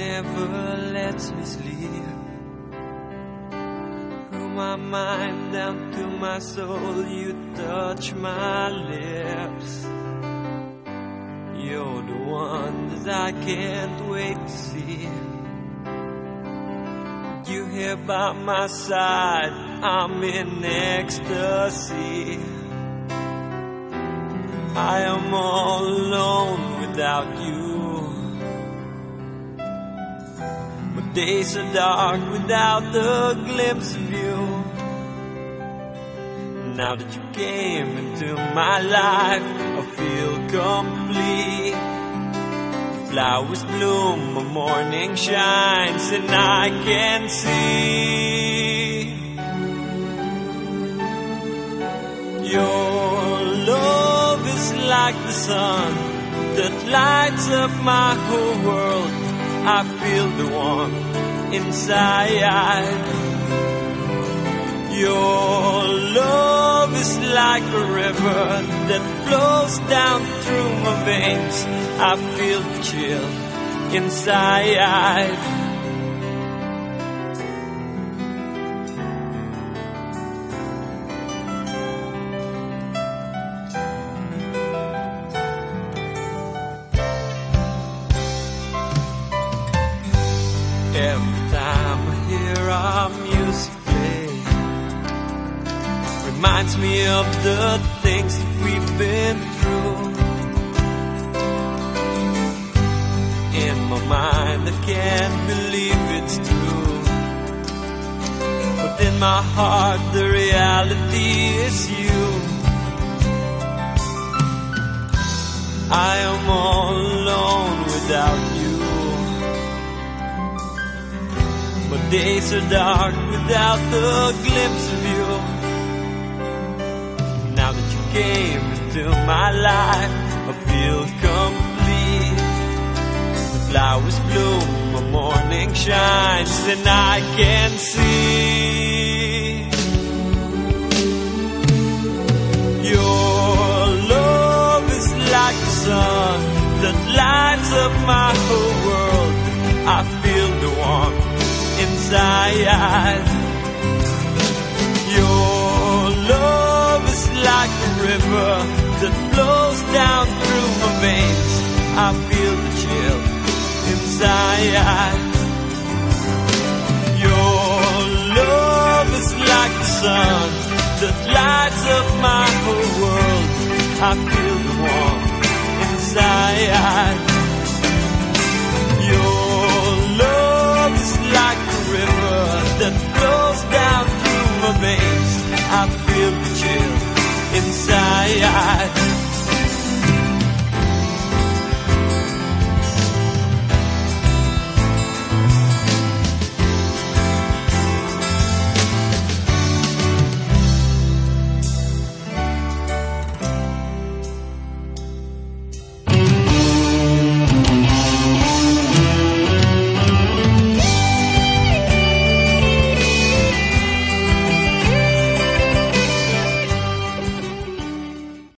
never lets me sleep. Through my mind down to my soul, you touch my lips. You're the one that I can't wait to see. You here by my side, I'm in ecstasy. I am all alone without you. Days are dark without the glimpse of you. Now that you came into my life, I feel complete. Flowers bloom, the morning shines, and I can see your love is like the sun that lights up my whole world. I feel the warmth inside. Your love is like a river that flows down through my veins. I feel the chill inside. Reminds me of the things that we've been through. In my mind, I can't believe it's true. But in my heart, the reality is you. I am all alone without you. My days are dark without the glimpse of you. Came into my life, I feel complete. The flowers bloom, the morning shines, and I can see your love is like the sun that lights up my whole world. I feel the warmth inside. River that flows down through my veins. I feel the chill inside. Your love is like the sun that lights up my whole world. I feel the warmth inside. I.